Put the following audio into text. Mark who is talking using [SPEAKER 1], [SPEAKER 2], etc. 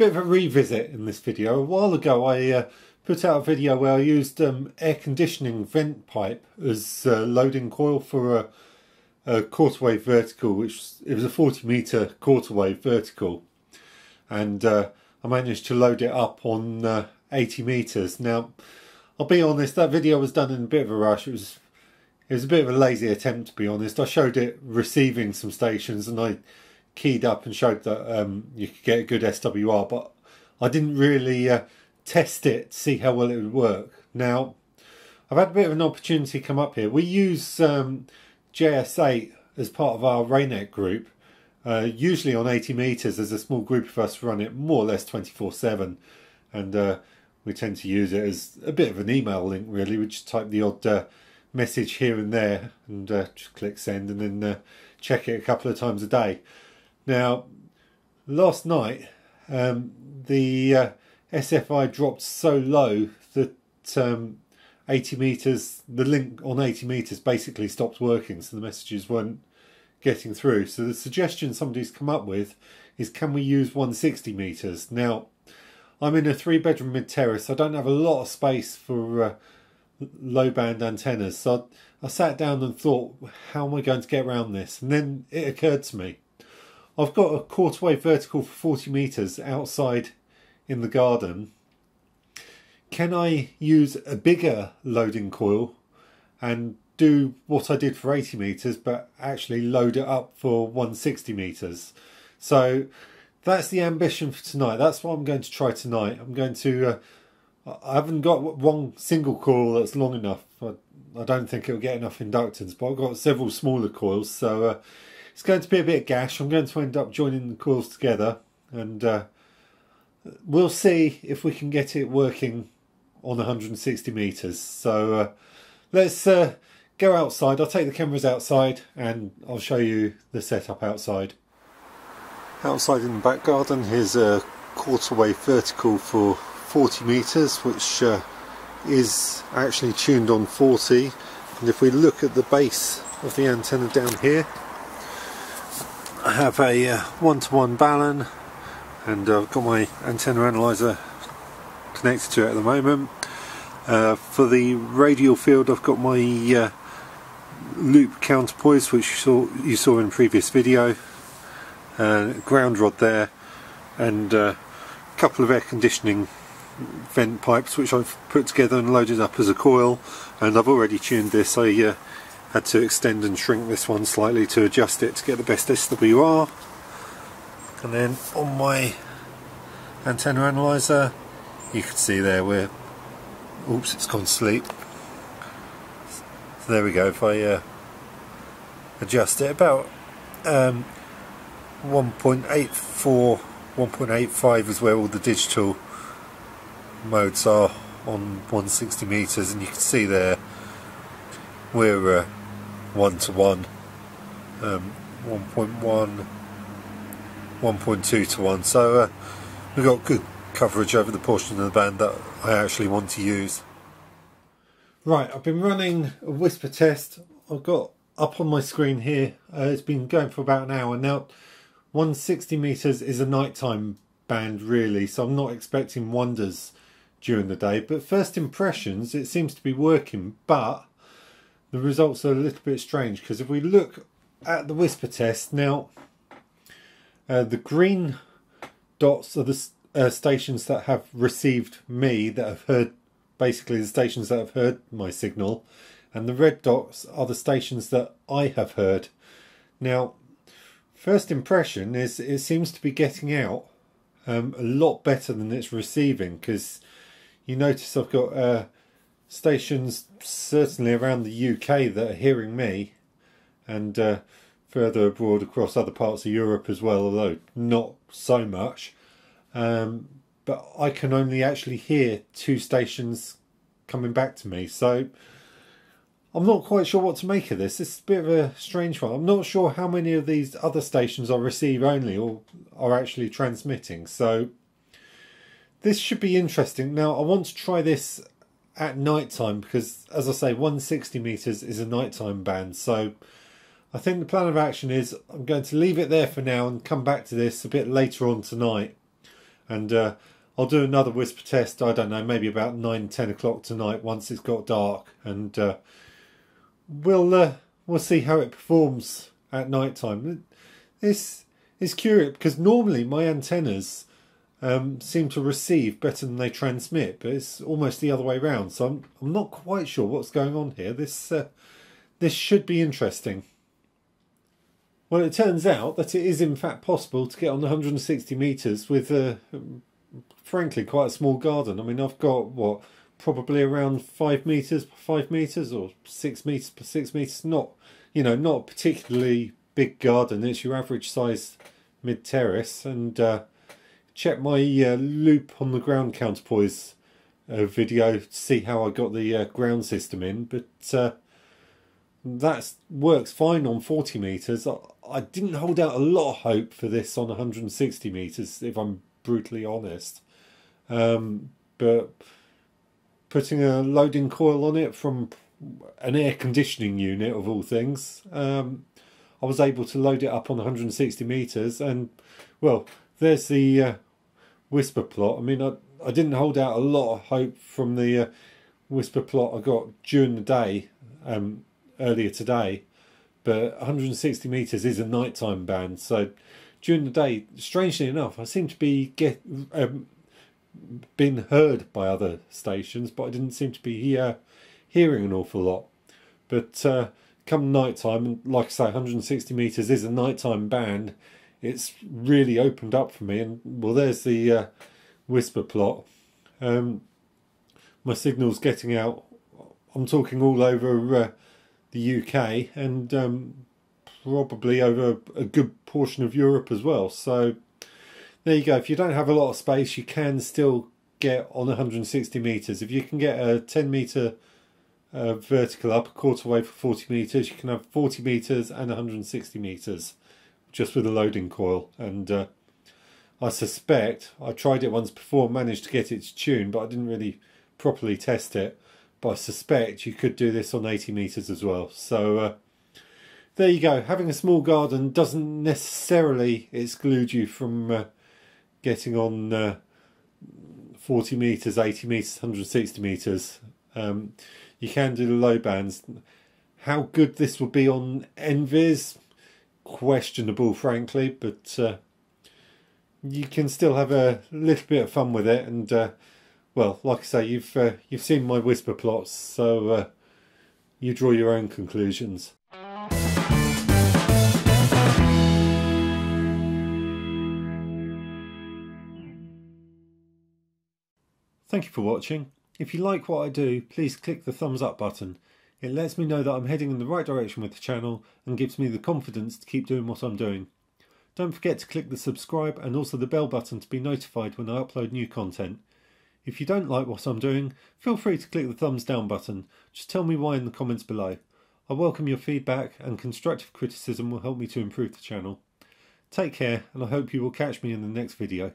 [SPEAKER 1] bit of a revisit in this video. A while ago I uh, put out a video where I used um, air conditioning vent pipe as uh, loading coil for a, a quarter wave vertical, which it was a 40 meter quarter wave vertical. And uh, I managed to load it up on uh, 80 meters. Now, I'll be honest, that video was done in a bit of a rush. It was it was a bit of a lazy attempt to be honest. I showed it receiving some stations and I keyed up and showed that um, you could get a good SWR, but I didn't really uh, test it to see how well it would work. Now, I've had a bit of an opportunity come up here. We use um, JS8 as part of our RAYNET group. Uh, usually on 80 meters, there's a small group of us run it more or less 24/7, and uh, we tend to use it as a bit of an email link. Really, we just type the odd uh, message here and there and uh, just click send and then uh, check it a couple of times a day. Now, last night um, the uh, SFI dropped so low that um, 80 meters, the link on 80 meters basically stopped working, so the messages weren't getting through. So the suggestion somebody's come up with is can we use 160 meters? Now, I'm in a three bedroom mid terrace. I don't have a lot of space for uh, low band antennas. So I, I sat down and thought, how am I going to get around this? And then it occurred to me, I've got a quarter wave vertical for 40 meters outside in the garden. Can I use a bigger loading coil and do what I did for 80 meters, but actually load it up for 160 meters? So that's the ambition for tonight. That's what I'm going to try tonight. I'm going to uh, I haven't got one single coil that's long enough. I, I don't think it'll get enough inductance, but I've got several smaller coils, so uh, it's going to be a bit gash. I'm going to end up joining the coils together, and uh, we'll see if we can get it working on 160 meters. So uh, let's uh, go outside. I'll take the cameras outside, and I'll show you the setup outside. Outside in the back garden, here's a quarter wave vertical for 40 meters which uh, is actually tuned on 40 and if we look at the base of the antenna down here have a uh, one-to-one -one Balun and I've got my antenna analyzer connected to it at the moment. Uh, for the radial field I've got my uh, loop counterpoise which you saw, you saw in previous video. Uh, ground rod there and a uh, couple of air conditioning vent pipes which I've put together and loaded up as a coil and I've already tuned this. I uh, had to extend and shrink this one slightly to adjust it to get the best SWR and then on my antenna analyzer you can see there where oops it's gone sleep. So there we go if I uh, adjust it about um, 1.84 1.85 is where all the digital modes are on 160 meters and you can see there we're uh, one to one. Um, 1.1 1.2 to 1 so uh, we've got good coverage over the portion of the band that I actually want to use. Right I've been running a WSPR test. I've got up on my screen here. Uh, it's been going for about an hour. Now 160 meters is a nighttime band really so I'm not expecting wonders during the day. But first impressions, it seems to be working, but the results are a little bit strange because if we look at the WSPR test now, uh, the green dots are the uh, stations that have received me, that have heard, basically the stations that have heard my signal, and the red dots are the stations that I have heard. Now, first impression is it seems to be getting out um, a lot better than it's receiving because you notice I've got uh, stations certainly around the UK that are hearing me and uh, further abroad across other parts of Europe as well, although not so much. Um, but I can only actually hear two stations coming back to me. So I'm not quite sure what to make of this. It's a bit of a strange one. I'm not sure how many of these other stations are receive only or are actually transmitting. So this should be interesting. Now, I want to try this at night time because, as I say, 160 meters is a nighttime band. So I think the plan of action is I'm going to leave it there for now and come back to this a bit later on tonight And uh, I'll do another WSPR test, I don't know, maybe about 9, 10 o'clock tonight once it's got dark. And uh, we'll, uh, we'll see how it performs at night time. This is curious because normally my antennas um, seem to receive better than they transmit, but it's almost the other way around. So I'm, I'm not quite sure what's going on here. This, uh, this should be interesting. Well, it turns out that it is in fact possible to get on 160 metres with, uh, frankly, quite a small garden. I mean, I've got, what, probably around 5 metres per 5 metres or 6 metres per 6 metres. Not, you know, not particularly big garden. It's your average size mid-terrace. And uh, check my uh, loop on the ground counterpoise uh, video to see how I got the uh, ground system in. But uh, that works fine on 40 metres. I, I, didn't hold out a lot of hope for this on 160 metres, if I'm brutally honest. Um, but putting a loading coil on it from an air conditioning unit, of all things, um, I was able to load it up on 160 metres. And, well, there's the uh, WSPR plot. I mean, I, I didn't hold out a lot of hope from the uh, WSPR plot I got during the day. Um, earlier today, but 160 meters is a nighttime band. So during the day, strangely enough, I seem to be get um, been heard by other stations, but I didn't seem to be uh, hearing an awful lot. But uh, come nighttime, like I say, 160 meters is a nighttime band. It's really opened up for me, and well, there's the uh, WSPR plot. Um, my signal's getting out. I'm talking all over uh, the UK and um, probably over a good portion of Europe as well. So there you go. If you don't have a lot of space, you can still get on 160 meters. If you can get a 10 meter uh, vertical up a quarter wave for 40 meters, you can have 40 meters and 160 meters just with a loading coil. And uh, I suspect I tried it once before, managed to get it to tune, but I didn't really properly test it but I suspect you could do this on 80 metres as well. So uh, there you go. Having a small garden doesn't necessarily exclude you from uh, getting on uh, 40 metres, 80 metres, 160 metres. Um, you can do the low bands. How good this would be on NVIS? Questionable, frankly, but uh, you can still have a little bit of fun with it and uh, well, like I say, you've uh, you've seen my WSPR plots, so uh, you draw your own conclusions. Thank you for watching. If you like what I do, please click the thumbs up button. It lets me know that I'm heading in the right direction with the channel and gives me the confidence to keep doing what I'm doing. Don't forget to click the subscribe and also the bell button to be notified when I upload new content. If you don't like what I'm doing, feel free to click the thumbs down button. Just tell me why in the comments below. I welcome your feedback and constructive criticism will help me to improve the channel. Take care and I hope you will catch me in the next video.